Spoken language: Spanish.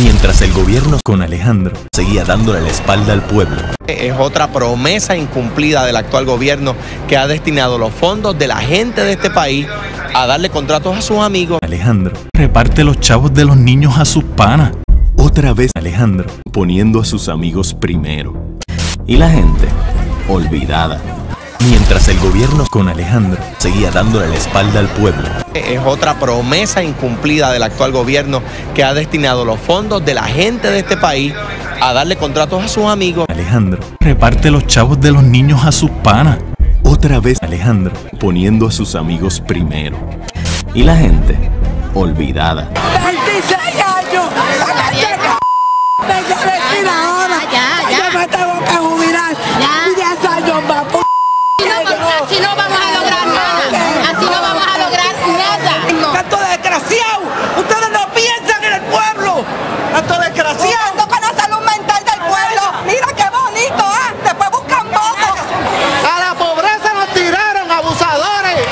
Mientras el gobierno con Alejandro seguía dándole la espalda al pueblo. Es otra promesa incumplida del actual gobierno que ha destinado los fondos de la gente de este país a darle contratos a sus amigos. Alejandro reparte los chavos de los niños a sus panas. Otra vez Alejandro poniendo a sus amigos primero. Y la gente olvidada. Mientras el gobierno con Alejandro seguía dándole la espalda al pueblo. Es otra promesa incumplida del actual gobierno que ha destinado los fondos de la gente de este país a darle contratos a sus amigos. Alejandro reparte los chavos de los niños a sus panas. Otra vez Alejandro poniendo a sus amigos primero. Y la gente olvidada. Así no vamos a lograr nada. Así no vamos a lograr nada. No. Tanto desgraciado. Ustedes no piensan en el pueblo. Tanto desgraciado. Buscando para la salud mental del pueblo. Mira qué bonito, ¿ah? Después buscan votos. A la pobreza nos tiraron, abusadores.